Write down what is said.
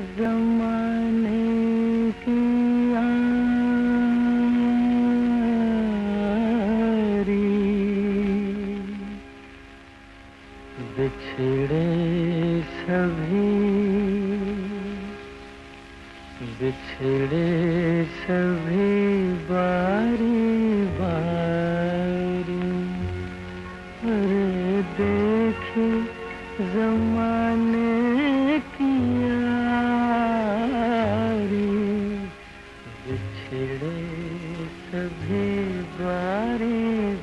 जमाने बिछड़े सभी बिछड़े सभी बारी देखी जम ी द्वारी